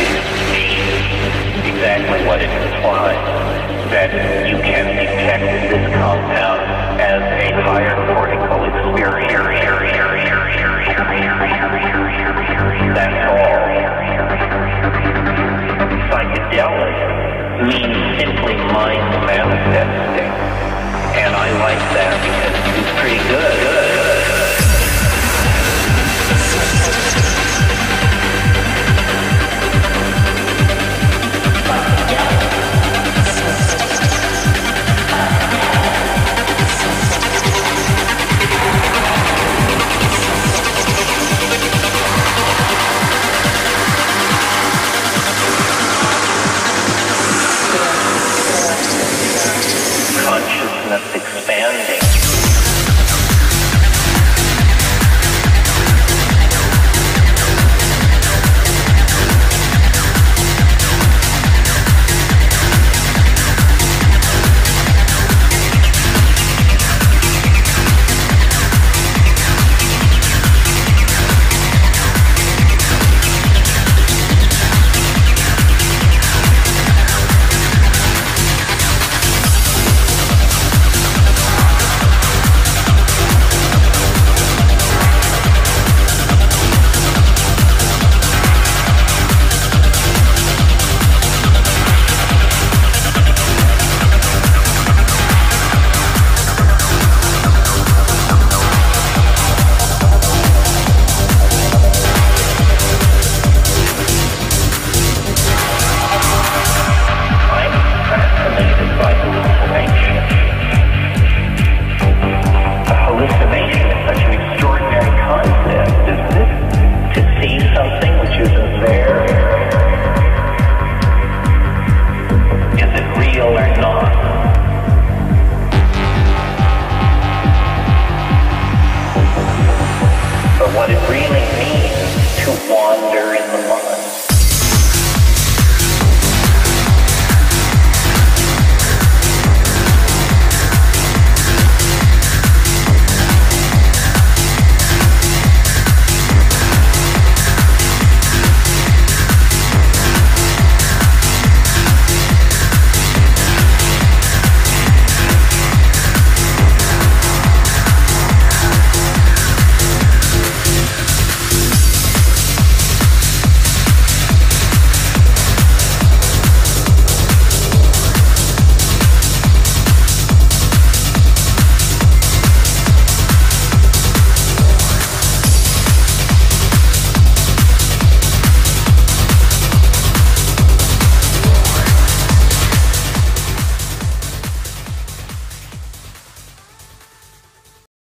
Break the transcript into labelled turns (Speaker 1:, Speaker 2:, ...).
Speaker 1: is exactly what it implies, that you can detect this compound as a higher cortical experience. That's all. Psychedelic means simply mind manifesting, and I like that because it's pretty good. good. wander in the mind.